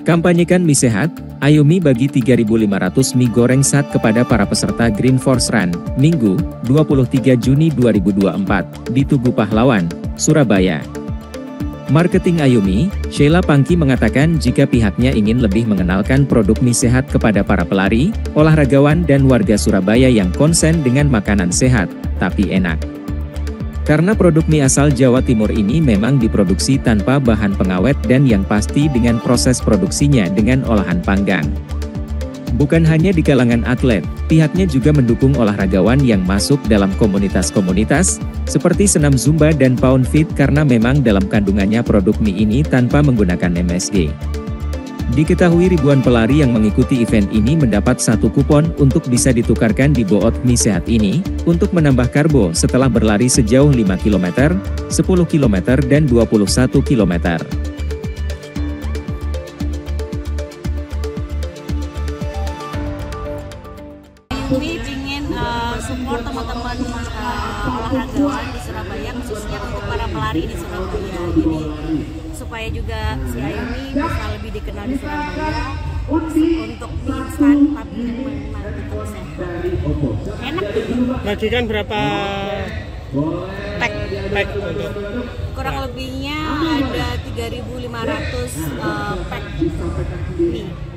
Kampanyekan mie sehat, Ayomi bagi 3.500 mie goreng sat kepada para peserta Green Force Run, Minggu, 23 Juni 2024, di Tugu Pahlawan, Surabaya. Marketing Ayomi, Sheila Pangki mengatakan jika pihaknya ingin lebih mengenalkan produk mie sehat kepada para pelari, olahragawan dan warga Surabaya yang konsen dengan makanan sehat, tapi enak. Karena produk mie asal Jawa Timur ini memang diproduksi tanpa bahan pengawet dan yang pasti dengan proses produksinya dengan olahan panggang. Bukan hanya di kalangan atlet, pihaknya juga mendukung olahragawan yang masuk dalam komunitas-komunitas, seperti senam Zumba dan Pound Fit karena memang dalam kandungannya produk mie ini tanpa menggunakan MSG. Diketahui ribuan pelari yang mengikuti event ini mendapat satu kupon untuk bisa ditukarkan di Boot Mie Sehat ini, untuk menambah karbo setelah berlari sejauh 5 km, 10 km dan 21 km. Kami ingin uh, support teman-teman uh, olahragawan di Surabaya khususnya untuk para pelari di Surabaya. Jadi supaya juga si Ayumi bisa lebih dikenal di Surabaya untuk mie instan tapi memang itu sehat. Enak. Bagikan berapa Pack? Pack untuk kurang lebihnya ada 3.500 uh, pack. mie.